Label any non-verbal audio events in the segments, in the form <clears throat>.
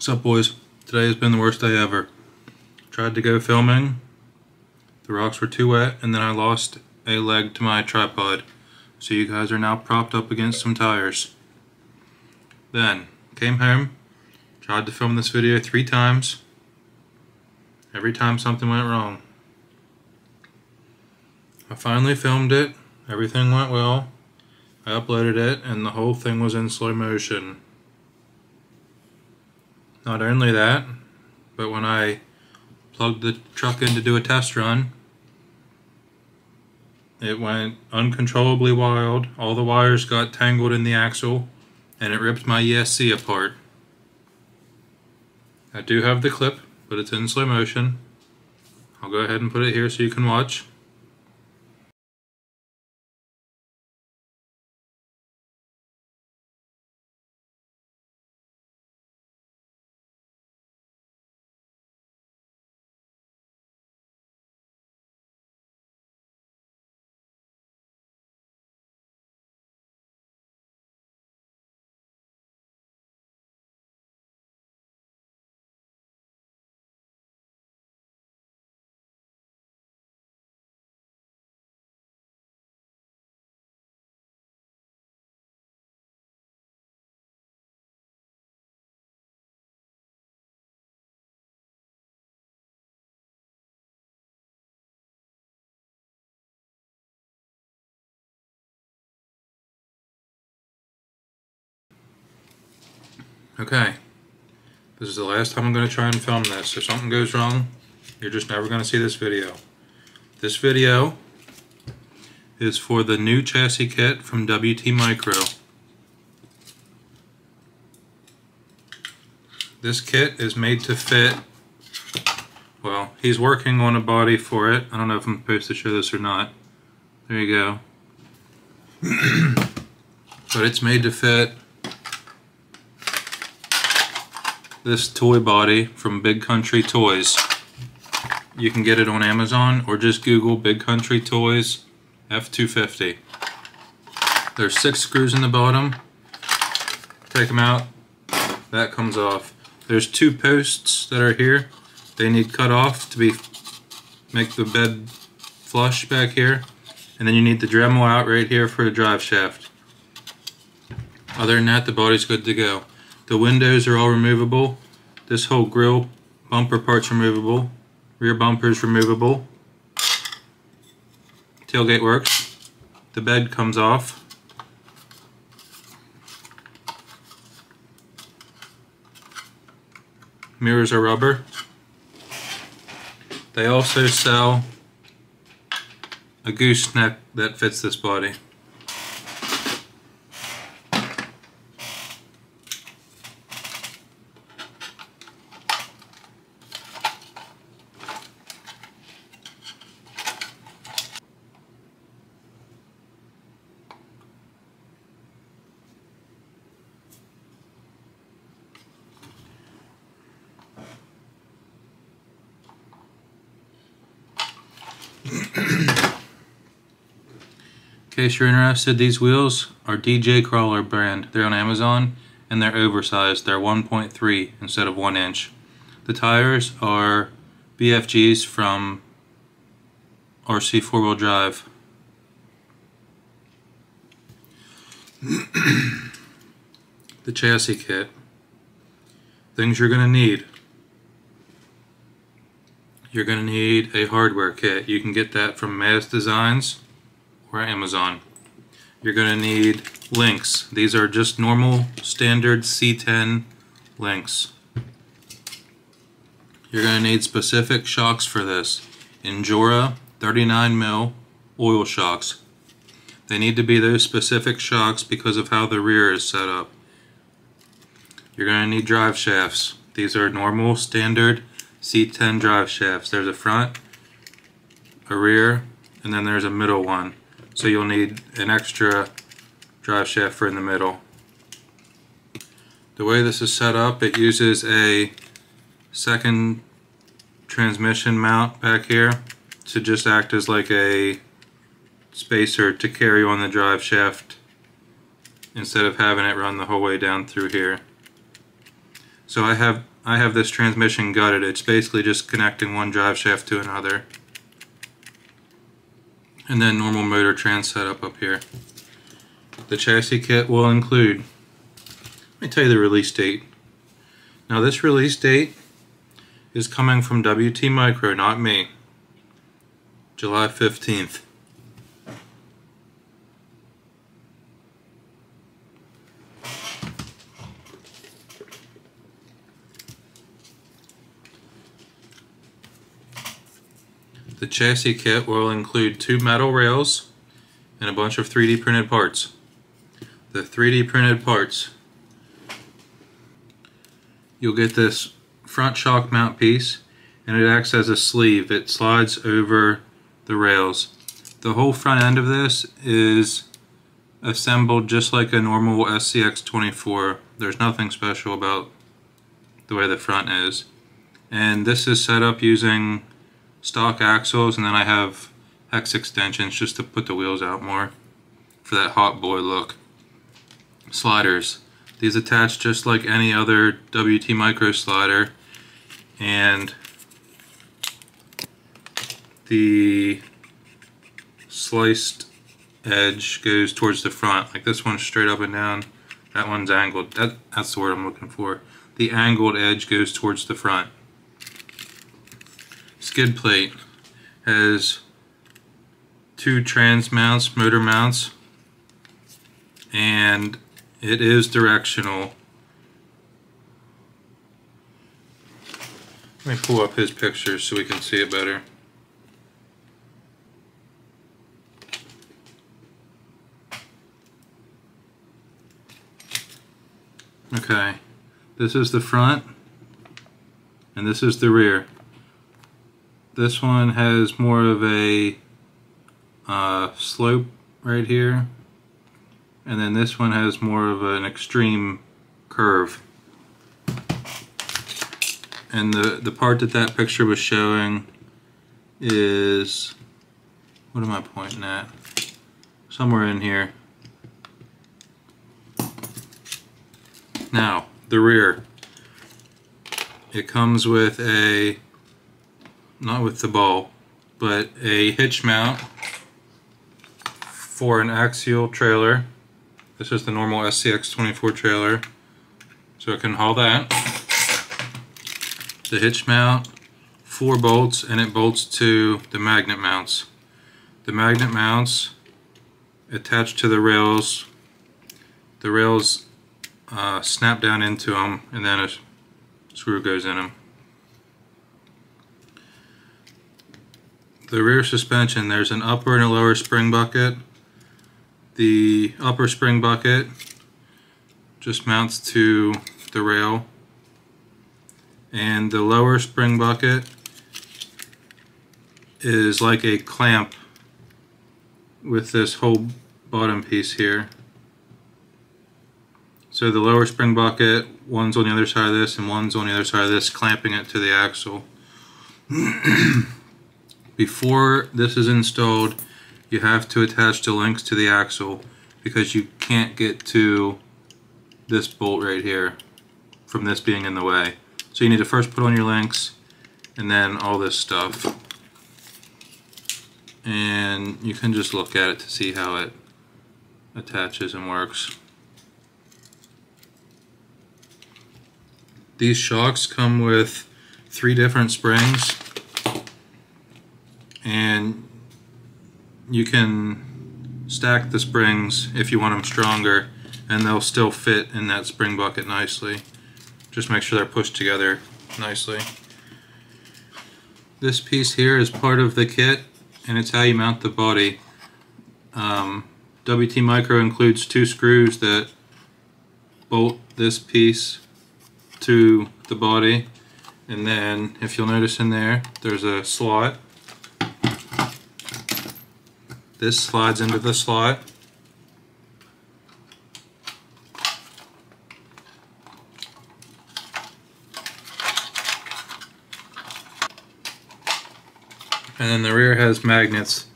What's up, boys? Today has been the worst day ever. Tried to go filming. The rocks were too wet, and then I lost a leg to my tripod. So you guys are now propped up against some tires. Then, came home, tried to film this video three times. Every time something went wrong. I finally filmed it. Everything went well. I uploaded it, and the whole thing was in slow motion. Not only that, but when I plugged the truck in to do a test run, it went uncontrollably wild. All the wires got tangled in the axle, and it ripped my ESC apart. I do have the clip, but it's in slow motion. I'll go ahead and put it here so you can watch. Okay. This is the last time I'm going to try and film this. If something goes wrong, you're just never going to see this video. This video is for the new chassis kit from WT Micro. This kit is made to fit, well, he's working on a body for it. I don't know if I'm supposed to show this or not. There you go. <clears throat> but it's made to fit this toy body from Big Country Toys. You can get it on Amazon or just Google Big Country Toys F250. There's six screws in the bottom. Take them out. That comes off. There's two posts that are here. They need cut off to be make the bed flush back here. And then you need the Dremel out right here for the drive shaft. Other than that, the body's good to go. The windows are all removable. This whole grill bumper part's removable. Rear bumper's removable. Tailgate works. The bed comes off. Mirrors are rubber. They also sell a gooseneck that fits this body. In case you're interested, these wheels are DJ Crawler brand. They're on Amazon and they're oversized. They're 1.3 instead of 1 inch. The tires are BFGs from RC four wheel drive. <clears throat> the chassis kit. Things you're going to need. You're going to need a hardware kit. You can get that from Maz Designs or Amazon. You're going to need links. These are just normal standard C10 links. You're going to need specific shocks for this. Injora 39 mil oil shocks. They need to be those specific shocks because of how the rear is set up. You're going to need drive shafts. These are normal standard C10 drive shafts. There's a front, a rear, and then there's a middle one. So you'll need an extra drive shaft for in the middle. The way this is set up, it uses a second transmission mount back here to just act as like a spacer to carry on the drive shaft instead of having it run the whole way down through here. So I have I have this transmission gutted. It's basically just connecting one drive shaft to another. And then normal motor trans setup up here. The chassis kit will include, let me tell you the release date. Now this release date is coming from WT Micro, not me. July 15th. The chassis kit will include two metal rails and a bunch of 3D printed parts. The 3D printed parts. You'll get this front shock mount piece and it acts as a sleeve. It slides over the rails. The whole front end of this is assembled just like a normal SCX24. There's nothing special about the way the front is. And this is set up using stock axles and then I have hex extensions just to put the wheels out more for that hot boy look. Sliders. These attach just like any other WT micro slider and the sliced edge goes towards the front like this one's straight up and down that one's angled that, that's the word I'm looking for the angled edge goes towards the front skid plate has two trans mounts, motor mounts, and it is directional. Let me pull up his pictures so we can see it better. Okay, this is the front and this is the rear. This one has more of a uh, slope right here. And then this one has more of an extreme curve. And the, the part that that picture was showing is, what am I pointing at? Somewhere in here. Now, the rear. It comes with a not with the ball, but a hitch mount for an axial trailer. This is the normal SCX24 trailer, so it can haul that. The hitch mount, four bolts, and it bolts to the magnet mounts. The magnet mounts attach to the rails. The rails uh, snap down into them, and then a screw goes in them. The rear suspension, there's an upper and a lower spring bucket. The upper spring bucket just mounts to the rail and the lower spring bucket is like a clamp with this whole bottom piece here. So the lower spring bucket, one's on the other side of this and one's on the other side of this, clamping it to the axle. <clears throat> Before this is installed, you have to attach the links to the axle because you can't get to this bolt right here from this being in the way. So you need to first put on your links and then all this stuff. And you can just look at it to see how it attaches and works. These shocks come with three different springs and you can stack the springs if you want them stronger and they'll still fit in that spring bucket nicely. Just make sure they're pushed together nicely. This piece here is part of the kit and it's how you mount the body. Um, WT Micro includes two screws that bolt this piece to the body and then if you'll notice in there there's a slot this slides into the slot. And then the rear has magnets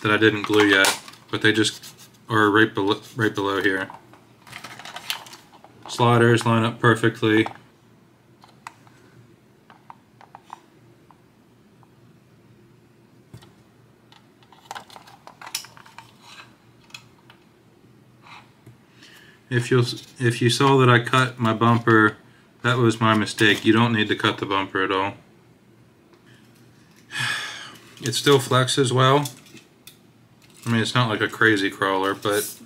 that I didn't glue yet, but they just are right below, right below here. Sliders line up perfectly. If you if you saw that I cut my bumper, that was my mistake. You don't need to cut the bumper at all. <sighs> It still flexes well. I mean, it's not like a crazy crawler, but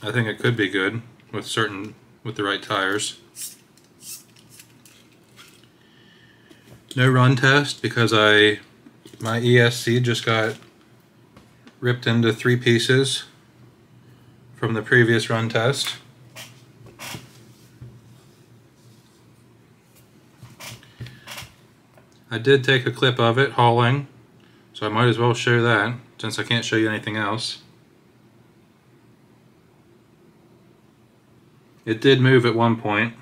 I think it could be good with certain with the right tires. No run test because I my ESC just got ripped into three pieces from the previous run test. I did take a clip of it hauling, so I might as well show that since I can't show you anything else. It did move at one point.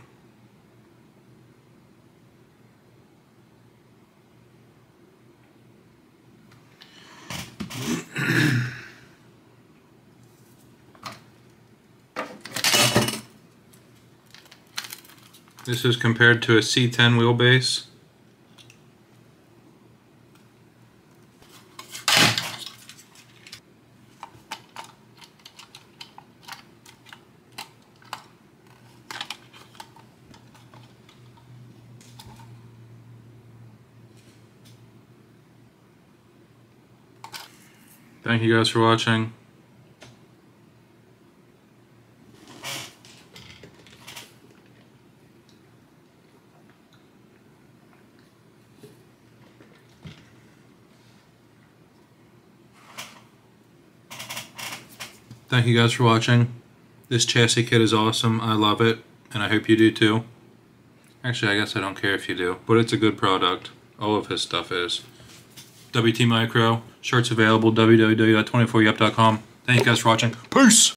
This is compared to a C10 wheelbase. Thank you guys for watching. Thank you guys for watching. This chassis kit is awesome. I love it, and I hope you do too. Actually, I guess I don't care if you do, but it's a good product. All of his stuff is. WT Micro, shirts available, www.24yep.com. Thank you guys for watching. Peace!